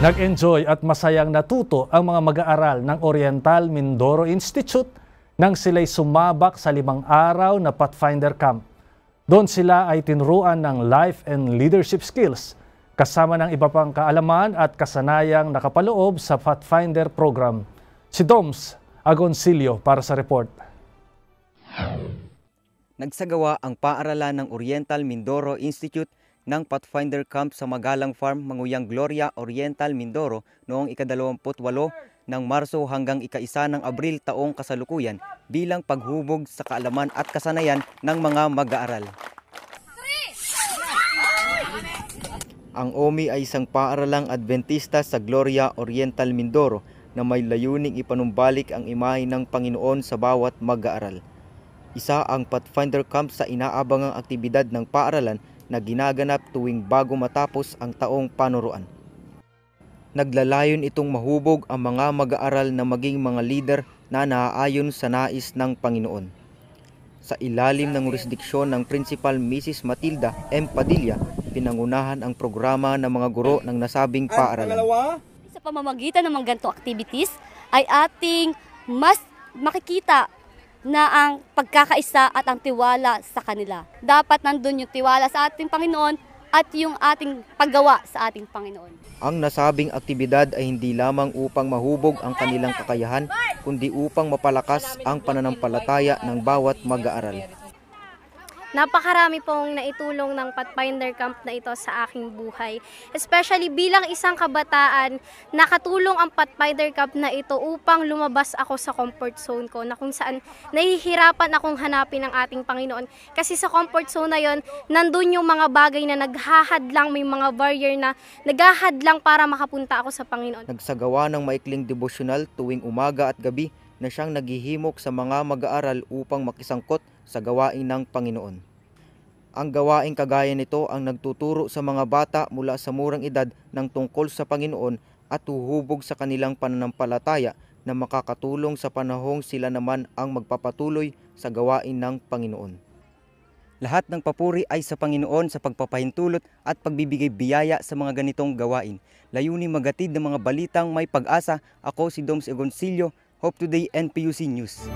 Nag-enjoy at masayang natuto ang mga mag-aaral ng Oriental Mindoro Institute nang sila'y sumabak sa limang araw na Pathfinder Camp. Doon sila ay tinuruan ng life and leadership skills kasama ng iba pang kaalaman at kasanayang nakapaloob sa Pathfinder program. Si Doms Agoncillo para sa report. Nagsagawa ang paaralan ng Oriental Mindoro Institute ng Pathfinder Camp sa Magalang Farm, Manguyang Gloria, Oriental, Mindoro noong ika-28 ng Marso hanggang ika-isa ng Abril taong kasalukuyan bilang paghubog sa kaalaman at kasanayan ng mga mag-aaral. Ang OMI ay isang paaralang Adventista sa Gloria, Oriental, Mindoro na may layuning ipanumbalik ang imahe ng Panginoon sa bawat mag-aaral. Isa ang Pathfinder Camp sa inaabangang aktibidad ng paaralan na ginaganap tuwing bago matapos ang taong panuruan. Naglalayon itong mahubog ang mga mag-aaral na maging mga leader na naaayon sa nais ng Panginoon. Sa ilalim ng jurisdiksyon ng Principal Mrs. Matilda M. Padilla, pinangunahan ang programa ng mga guro ng nasabing paaralan. Sa pamamagitan ng mga ganitong activities ay ating mas makikita na ang pagkakaisa at ang tiwala sa kanila. Dapat nandun yung tiwala sa ating Panginoon at yung ating paggawa sa ating Panginoon. Ang nasabing aktibidad ay hindi lamang upang mahubog ang kanilang kakayahan, kundi upang mapalakas ang pananampalataya ng bawat mag-aaral. Napakarami pong naitulong ng Pathfinder Camp na ito sa aking buhay. Especially bilang isang kabataan, nakatulong ang Pathfinder Camp na ito upang lumabas ako sa comfort zone ko na kung saan nahihirapan akong hanapin ang ating Panginoon. Kasi sa comfort zone na yon, nandun yung mga bagay na naghahadlang, may mga barrier na naghahadlang para makapunta ako sa Panginoon. Nagsagawa ng maikling devotional tuwing umaga at gabi na siyang naghihimok sa mga mag-aaral upang makisangkot sa gawain ng Panginoon. Ang gawaing kagaya nito ang nagtuturo sa mga bata mula sa murang edad ng tungkol sa Panginoon at huhubog sa kanilang pananampalataya na makakatulong sa panahong sila naman ang magpapatuloy sa gawain ng Panginoon. Lahat ng papuri ay sa Panginoon sa pagpapahintulot at pagbibigay biyaya sa mga ganitong gawain. Layunin magatid ng mga balitang may pag-asa. Ako si Doms Egoncillo, Hope Today and News.